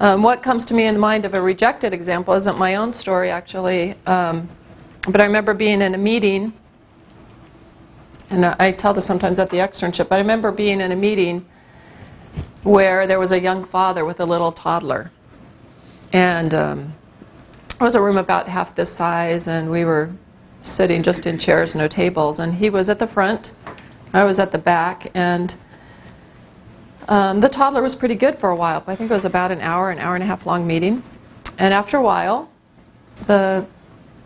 Um, what comes to me in mind of a rejected example isn't my own story, actually, um, but I remember being in a meeting, and I tell this sometimes at the externship, but I remember being in a meeting where there was a young father with a little toddler. And um, it was a room about half this size, and we were sitting just in chairs, no tables. And he was at the front, I was at the back, and um, the toddler was pretty good for a while. I think it was about an hour, an hour and a half long meeting. And after a while, the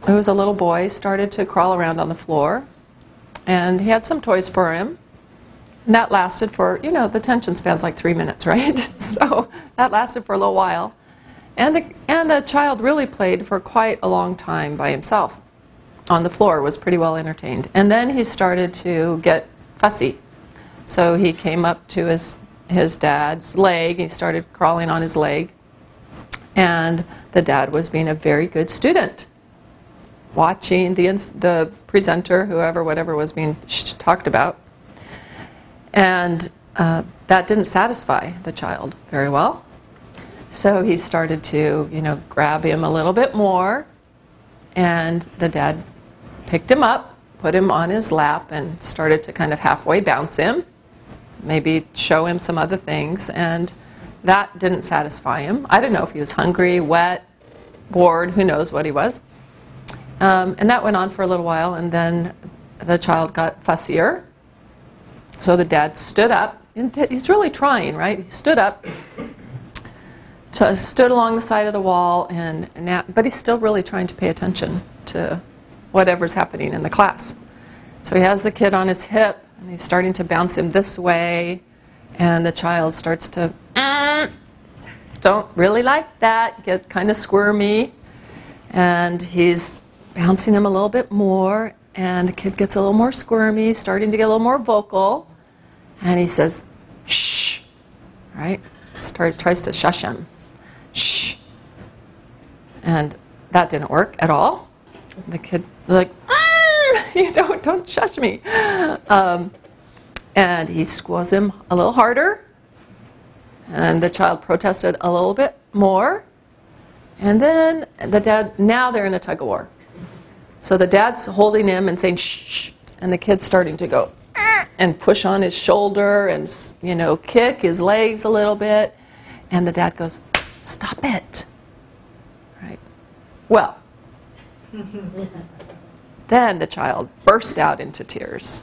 it was a little boy started to crawl around on the floor, and he had some toys for him. And that lasted for, you know, the tension span's like three minutes, right? so that lasted for a little while. And the, and the child really played for quite a long time by himself on the floor, was pretty well entertained. And then he started to get fussy. So he came up to his, his dad's leg, he started crawling on his leg. And the dad was being a very good student, watching the, the presenter, whoever, whatever was being talked about. And uh, that didn't satisfy the child very well. So he started to, you know, grab him a little bit more. And the dad picked him up, put him on his lap, and started to kind of halfway bounce him, maybe show him some other things. And that didn't satisfy him. I didn't know if he was hungry, wet, bored, who knows what he was. Um, and that went on for a little while, and then the child got fussier so the dad stood up. He's really trying, right? He stood up, to, stood along the side of the wall, and, and but he's still really trying to pay attention to whatever's happening in the class. So he has the kid on his hip, and he's starting to bounce him this way, and the child starts to, mm, don't really like that, get kind of squirmy, and he's bouncing him a little bit more, and the kid gets a little more squirmy, starting to get a little more vocal. And he says, shh, right? Starts, tries to shush him. Shh. And that didn't work at all. The kid like, you don't, don't shush me. Um, and he squeezed him a little harder. And the child protested a little bit more. And then the dad, now they're in a tug of war. So the dad's holding him and saying, shh, and the kid's starting to go, and push on his shoulder and, you know, kick his legs a little bit. And the dad goes, stop it. Right? Well, then the child burst out into tears.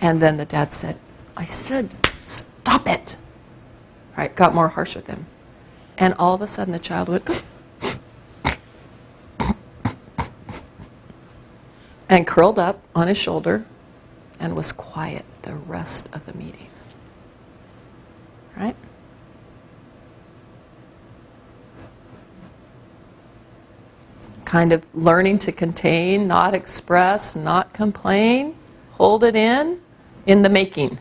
And then the dad said, I said, stop it. Right? Got more harsh with him. And all of a sudden the child went, and curled up on his shoulder and was quiet the rest of the meeting. Right? Kind of learning to contain, not express, not complain, hold it in, in the making.